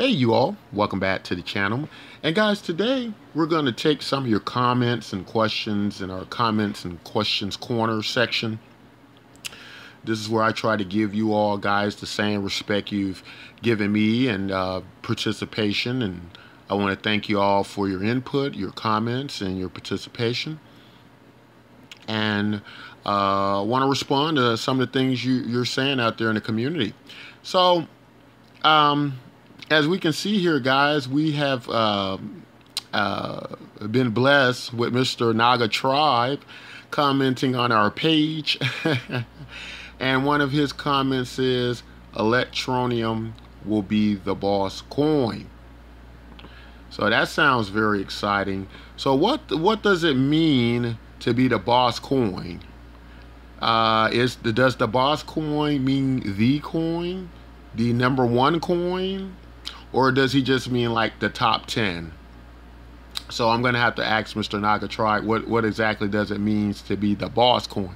Hey you all, welcome back to the channel. And guys, today we're going to take some of your comments and questions in our comments and questions corner section. This is where I try to give you all guys the same respect you've given me and uh, participation. And I want to thank you all for your input, your comments, and your participation. And uh, want to respond to some of the things you, you're saying out there in the community. So, um, as we can see here, guys, we have uh, uh, been blessed with Mr. Naga Tribe commenting on our page. and one of his comments is Electroneum will be the boss coin. So that sounds very exciting. So what what does it mean to be the boss coin? Uh, is the, does the boss coin mean the coin, the number one coin, or does he just mean like the top 10? So I'm going to have to ask Mr. Nagatry what, what exactly does it mean to be the boss coin.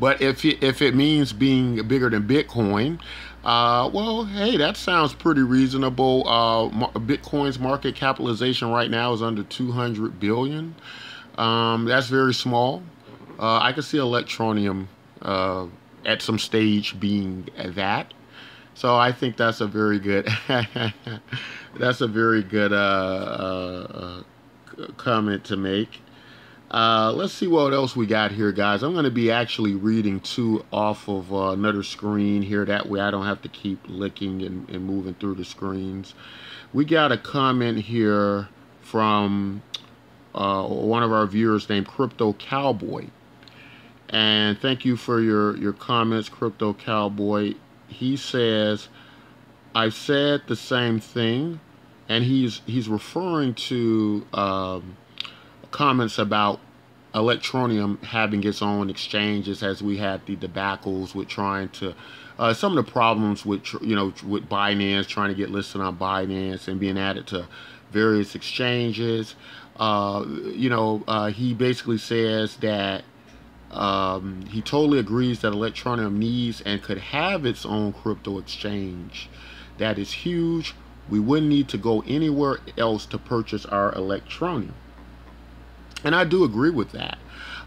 But if it, if it means being bigger than Bitcoin, uh, well, hey, that sounds pretty reasonable. Uh, Bitcoin's market capitalization right now is under 200 billion. Um, that's very small. Uh, I can see Electroneum uh, at some stage being that. So I think that's a very good, that's a very good uh, uh, uh, comment to make. Uh, let's see what else we got here, guys. I'm going to be actually reading two off of uh, another screen here. That way I don't have to keep licking and, and moving through the screens. We got a comment here from uh, one of our viewers named Crypto Cowboy. And thank you for your, your comments, Crypto Cowboy he says, I said the same thing, and he's he's referring to um, comments about Electroneum having its own exchanges as we had the debacles with trying to uh, some of the problems with you know with Binance trying to get listed on Binance and being added to various exchanges. Uh, you know, uh, he basically says that um, he totally agrees that Electroneum needs and could have its own crypto exchange. That is huge. We wouldn't need to go anywhere else to purchase our Electroneum. And I do agree with that.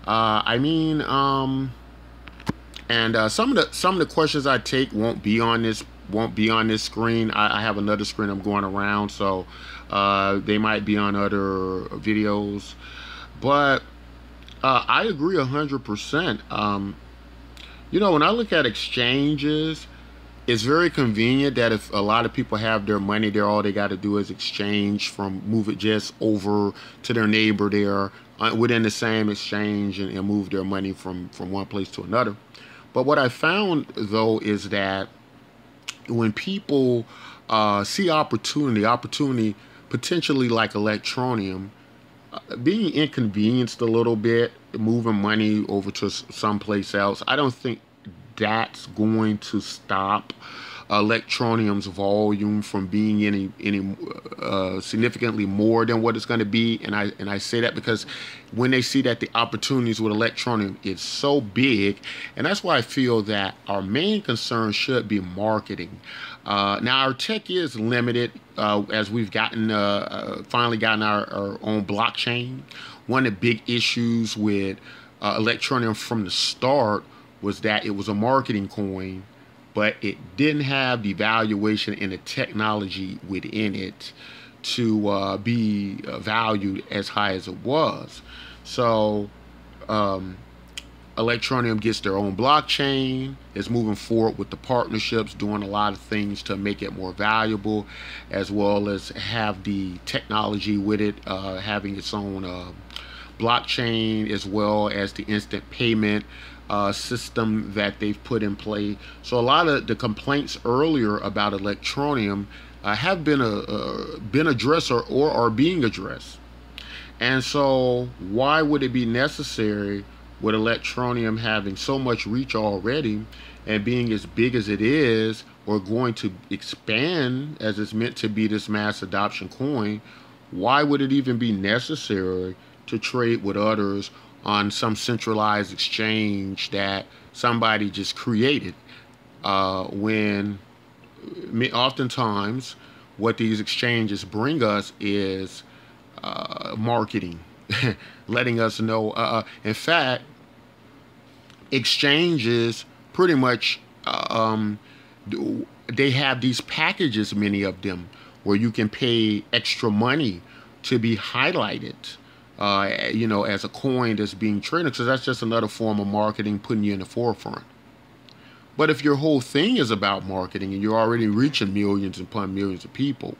Uh, I mean, um, and uh, some of the some of the questions I take won't be on this won't be on this screen. I, I have another screen I'm going around, so uh, they might be on other videos. But uh, I agree 100%. Um, you know, when I look at exchanges, it's very convenient that if a lot of people have their money there, all they got to do is exchange from move it just over to their neighbor there uh, within the same exchange and, and, move their money from, from one place to another. But what I found though is that when people uh, see opportunity, opportunity potentially like Electroneum, being inconvenienced a little bit, moving money over to someplace else, I don't think that's going to stop Electroneum's volume from being any any uh, significantly more than what it's going to be. And I and I say that because when they see that the opportunities with electroneum is so big, and that's why I feel that our main concern should be marketing. Uh, now our tech is limited uh, as we've gotten uh, uh, finally gotten our, our, own blockchain. One of the big issues with uh, Electroneum from the start was that it was a marketing coin but it didn't have the valuation and the technology within it to uh, be uh, valued as high as it was. So, um, Electroneum gets their own blockchain, is moving forward with the partnerships, doing a lot of things to make it more valuable, as well as have the technology with it, uh, having its own uh, blockchain, as well as the instant payment uh, system that they've put in play. So a lot of the complaints earlier about Electroneum uh, have been a, uh, been addressed or, or are being addressed. And so why would it be necessary with Electroneum having so much reach already and being as big as it is or going to expand as it's meant to be this mass adoption coin, why would it even be necessary to trade with others on some centralized exchange that somebody just created uh, when oftentimes what these exchanges bring us is uh, marketing, letting us know. Uh, uh in fact, exchanges pretty much uh, um, they have these packages, many of them, where you can pay extra money to be highlighted. Uh, you know, as a coin that's being traded, because that's just another form of marketing, putting you in the forefront. But if your whole thing is about marketing and you're already reaching millions upon millions of people,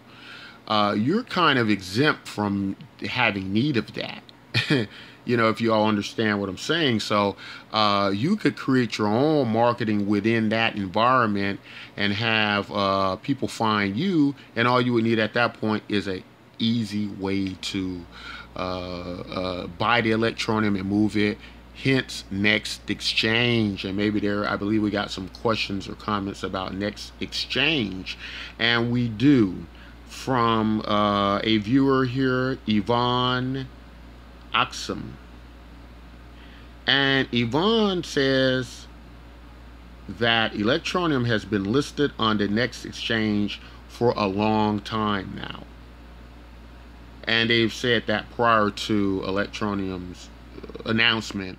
uh, you're kind of exempt from having need of that. you know, if you all understand what I'm saying. So uh, you could create your own marketing within that environment and have uh, people find you, and all you would need at that point is a easy way to uh, uh buy the electroneum and move it. Hence next exchange. And maybe there i believe we got some questions or comments about next exchange. And we do. From uh, a viewer here yvonne oxum. And yvonne says that electroneum has been listed on the next exchange for a long time now and they've said that prior to electroneum's announcement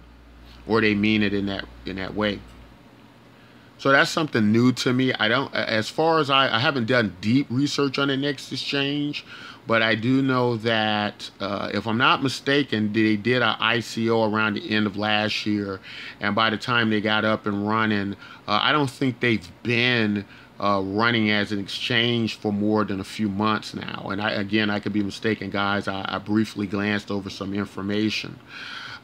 or they mean it in that in that way. So that's something new to me. I don't, as far as I, I haven't done deep research on the next exchange, but I do know that uh, if I'm not mistaken, they did an ICO around the end of last year, and by the time they got up and running, uh, I don't think they've been uh, running as an exchange for more than a few months now. And I, again, I could be mistaken, guys. I, I briefly glanced over some information.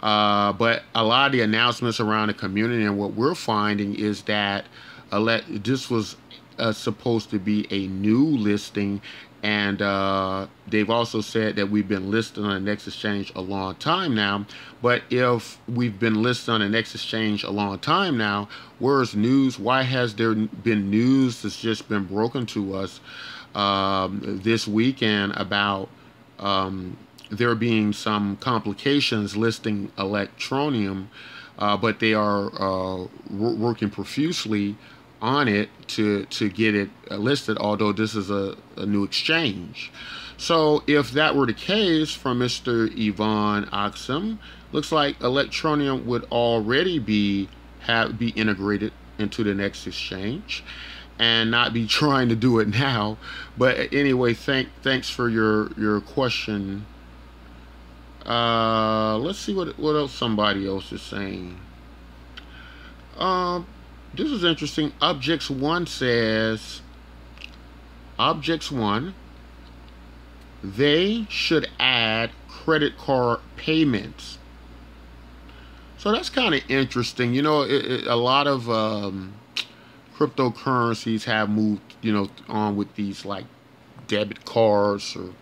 Uh, but a lot of the announcements around the community and what we're finding is that uh, this was uh, supposed to be a new listing and uh, they've also said that we've been listed on the Next Exchange a long time now. But if we've been listed on the Next Exchange a long time now, where's news? Why has there been news that's just been broken to us um, this weekend about um, there being some complications listing electroneum, uh, but they are uh, working profusely on it to to get it listed. Although this is a, a new exchange, so if that were the case from Mr. Yvonne Oxum, looks like Electroneum would already be have be integrated into the next exchange and not be trying to do it now. But anyway, thank thanks for your your question uh, let's see what what else somebody else is saying. Um, this is interesting. Objects One says, Objects One, they should add credit card payments. So that's kind of interesting. You know, it, it, a lot of um, cryptocurrencies have moved, you know, on with these like debit cards or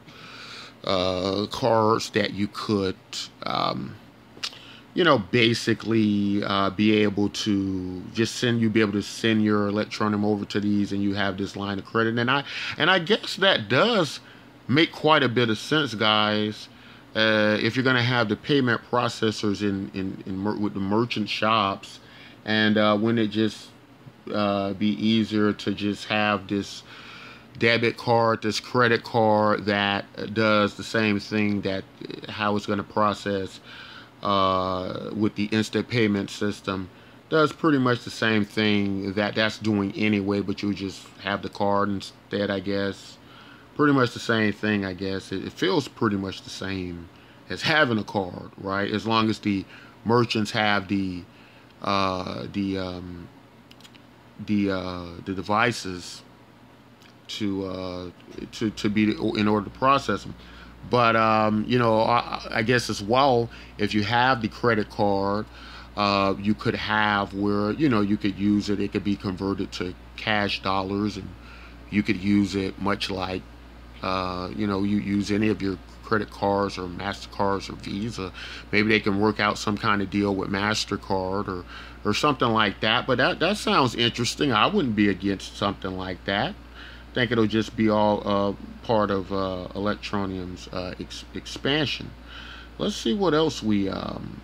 uh, cards that you could, um, you know, basically uh, be able to just send you be able to send your electroneum over to these, and you have this line of credit. And I and I guess that does make quite a bit of sense, guys. Uh, if you're going to have the payment processors in in, in with the merchant shops, and uh, when it just uh, be easier to just have this debit card, this credit card that does the same thing that how it's going to process uh, with the instant payment system does pretty much the same thing that that's doing anyway, but you just have the card instead, I guess. Pretty much the same thing, I guess. It, it feels pretty much the same as having a card, right? As long as the merchants have the uh, the um, the uh, the devices to uh, to to be in order to process them. But um, you know, I, I, guess as well, if you have the credit card, uh, you could have where you know you could use it. It could be converted to cash dollars, and you could use it much like uh, you know you use any of your credit cards or Mastercards or Visa. Maybe they can work out some kind of deal with Mastercard or or something like that. But that that sounds interesting. I wouldn't be against something like that think it'll just be all uh, part of uh, Electroneum's uh, ex expansion. Let's see what else we um,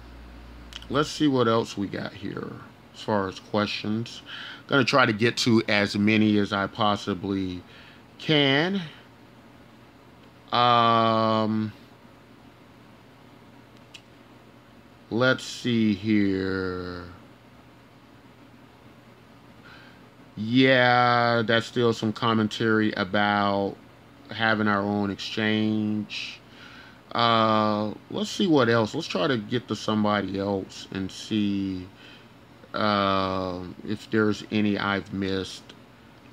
let's see what else we got here as far as questions. Gonna try to get to as many as I possibly can. Um, let's see here. Yeah, that's still some commentary about having our own exchange. Uh, let's see what else. Let's try to get to somebody else and see uh, if there's any I've missed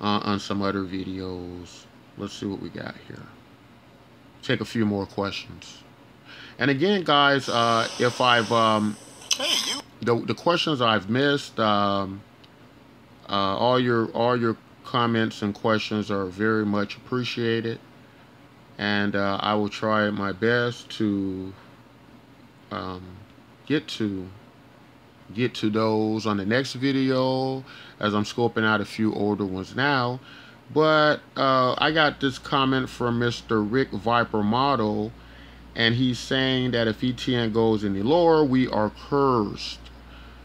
uh, on some other videos. Let's see what we got here. Take a few more questions. And again, guys, uh, if I've um, the the questions I've missed, um, uh, all your all your comments and questions are very much appreciated, and uh, I will try my best to um, get to get to those on the next video as I'm scoping out a few older ones now. But uh, I got this comment from Mr. Rick Viper Model, and he's saying that if ETN goes any lower, we are cursed.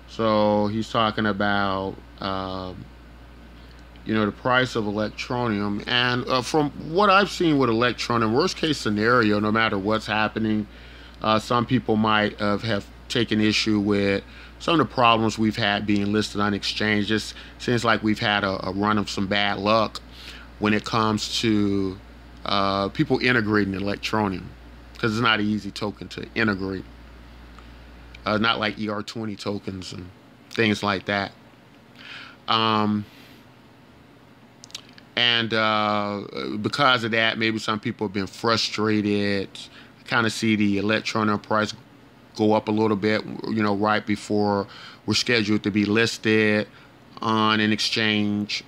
So he's talking about, um, you know, the price of electroneum. And uh, from what I've seen with electroneum, worst case scenario, no matter what's happening, uh, some people might have, have taken issue with some of the problems we've had being listed on exchanges. Seems like we've had a, a run of some bad luck when it comes to uh, people integrating electroneum because it's not an easy token to integrate. Uh, not like ERC20 tokens and things like that. Um, and uh, because of that, maybe some people have been frustrated. Kind of see the Electroneum price go up a little bit, you know, right before we're scheduled to be listed on an exchange.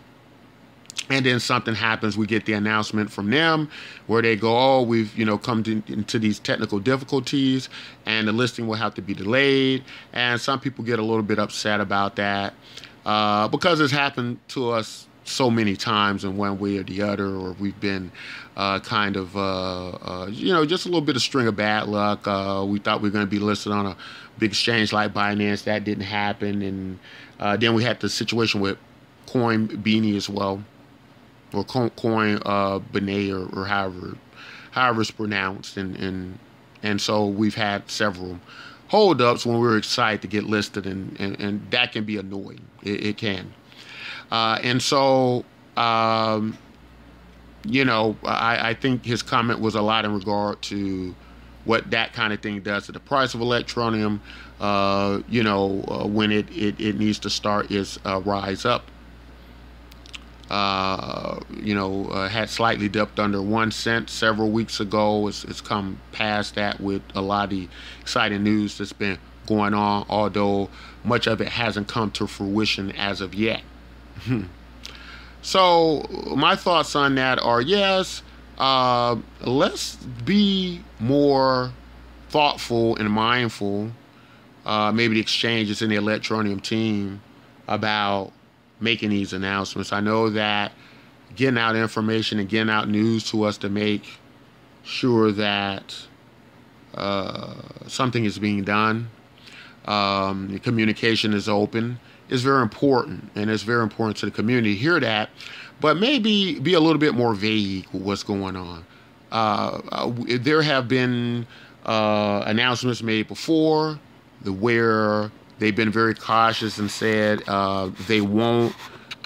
And then something happens, we get the announcement from them where they go, oh, we've, you know, come to, into these technical difficulties and the listing will have to be delayed. And some people get a little bit upset about that uh, because it's happened to us so many times in one way or the other, or we've been uh, kind of, uh, uh, you know, just a little bit of string of bad luck. Uh, we thought we were going to be listed on a big exchange like Binance. That didn't happen. And uh, then we had the situation with Coin Beanie as well, or Coin uh, Benet, or, or, however, however it's pronounced. And, and, and so we've had several holdups when we were excited to get listed, and, and, and that can be annoying. It, it can. Uh, and so, um, you know, I, I, think his comment was a lot in regard to what that kind of thing does to the price of electroneum. Uh, you know, uh, when it, it, it, needs to start its uh, rise up. Uh, you know, uh, had slightly dipped under one cent several weeks ago. It's, it's come past that with a lot of the exciting news that's been going on, although much of it hasn't come to fruition as of yet. Hmm. So my thoughts on that are yes, uh, let's be more thoughtful and mindful. Uh, maybe the exchanges in the Electroneum team about making these announcements. I know that getting out information and getting out news to us to make sure that uh, something is being done. Um, the communication is open is very important, and it's very important to the community to hear that. But maybe be a little bit more vague with what's going on. Uh, uh, there have been uh, announcements made before the where they've been very cautious and said uh, they won't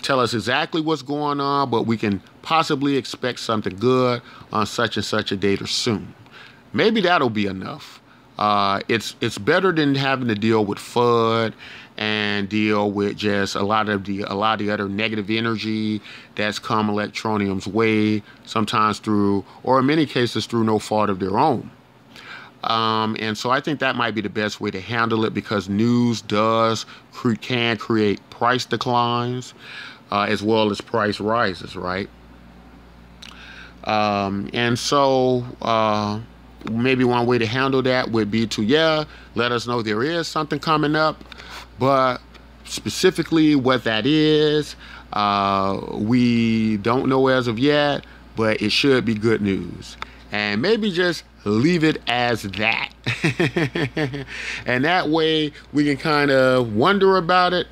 tell us exactly what's going on, but we can possibly expect something good on such and such a date or soon. Maybe that'll be enough. Uh, it's it's better than having to deal with FUD and deal with just a lot of the a lot of the other negative energy that's come electroneum's way sometimes through or in many cases through no fault of their own um, and so I think that might be the best way to handle it because news does can create price declines uh, as well as price rises, right? Um, and so uh, maybe one way to handle that would be to yeah, let us know there is something coming up but specifically what that is, uh, we don't know as of yet, but it should be good news. And maybe just leave it as that. and that way we can kind of wonder about it,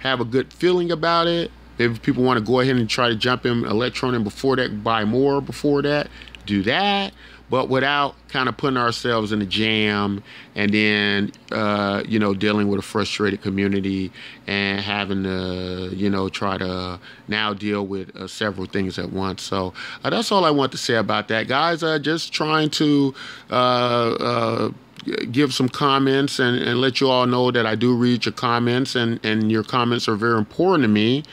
have a good feeling about it. If people want to go ahead and try to jump in Electroneum before that, buy more before that, do that. But without kind of putting ourselves in a jam and then uh, you know dealing with a frustrated community and having to you know try to now deal with uh, several things at once. So uh, that's all i want to say about that. Guys uh, just trying to uh, uh, give some comments and, and let you all know that I do read your comments and, and your comments are very important to me.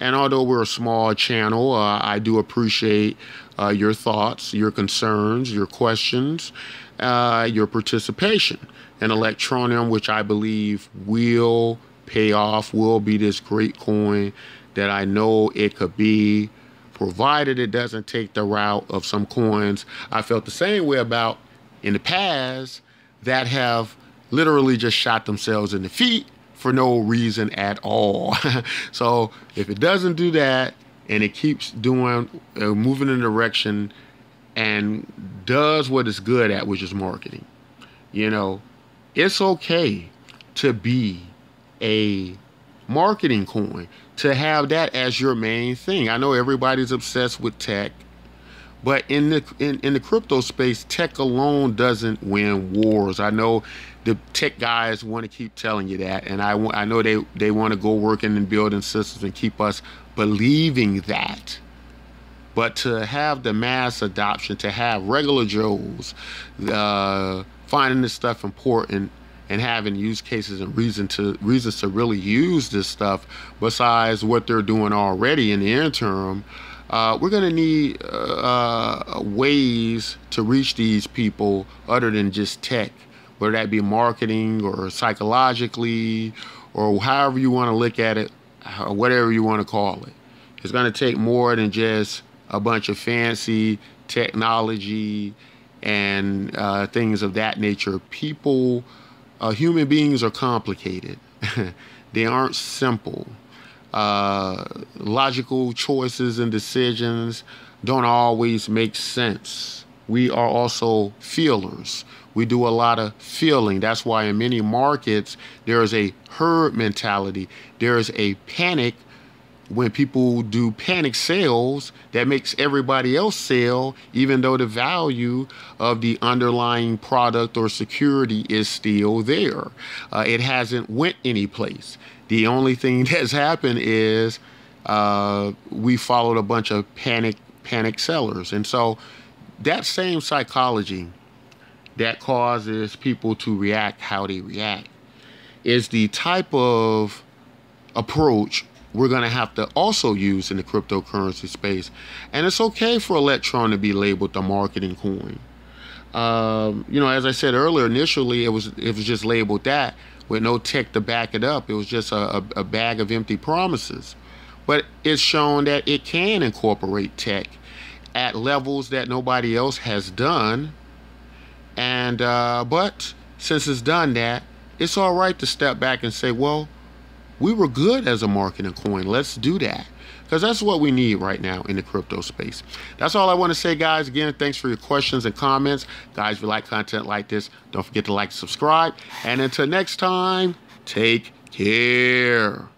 And although we're a small channel, uh, I do appreciate uh, your thoughts, your concerns, your questions, uh, your participation. And Electroneum, which I believe will pay off, will be this great coin that I know it could be, provided it doesn't take the route of some coins I felt the same way about in the past that have literally just shot themselves in the feet for no reason at all. so if it doesn't do that and it keeps doing, uh, moving in a direction and does what it's good at, which is marketing, you know, it's okay to be a marketing coin, to have that as your main thing. I know everybody's obsessed with tech but in the in, in the crypto space, tech alone doesn't win wars. I know the tech guys want to keep telling you that, and I, I know they, they want to go working and building systems and keep us believing that. But to have the mass adoption, to have regular Joes uh, finding this stuff important and having use cases and reason to reasons to really use this stuff besides what they're doing already in the interim uh, we're going to need uh, uh, ways to reach these people other than just tech, whether that be marketing or psychologically or however you want to look at it, or whatever you want to call it. It's going to take more than just a bunch of fancy technology and uh, things of that nature. People, uh, human beings are complicated. they aren't simple uh, logical choices and decisions don't always make sense. We are also feelers. We do a lot of feeling. That's why in many markets, there is a herd mentality. There is a panic when people do panic sales that makes everybody else sell even though the value of the underlying product or security is still there uh, it hasn't went anyplace the only thing that's happened is uh, we followed a bunch of panic panic sellers, and so that same psychology that causes people to react how they react is the type of approach we're going to have to also use in the cryptocurrency space. And it's okay for Electron to be labeled the marketing coin. Um, you know, as I said earlier, initially it was it was just labeled that with no tech to back it up. It was just a, a, a bag of empty promises. But it's shown that it can incorporate tech at levels that nobody else has done. And uh, but since it's done that, it's all right to step back and say, well, we were good as a marketing coin. Let's do that because that's what we need right now in the crypto space. That's all I want to say, guys. Again, thanks for your questions and comments. Guys, if you like content like this, don't forget to like, subscribe. And until next time, take care.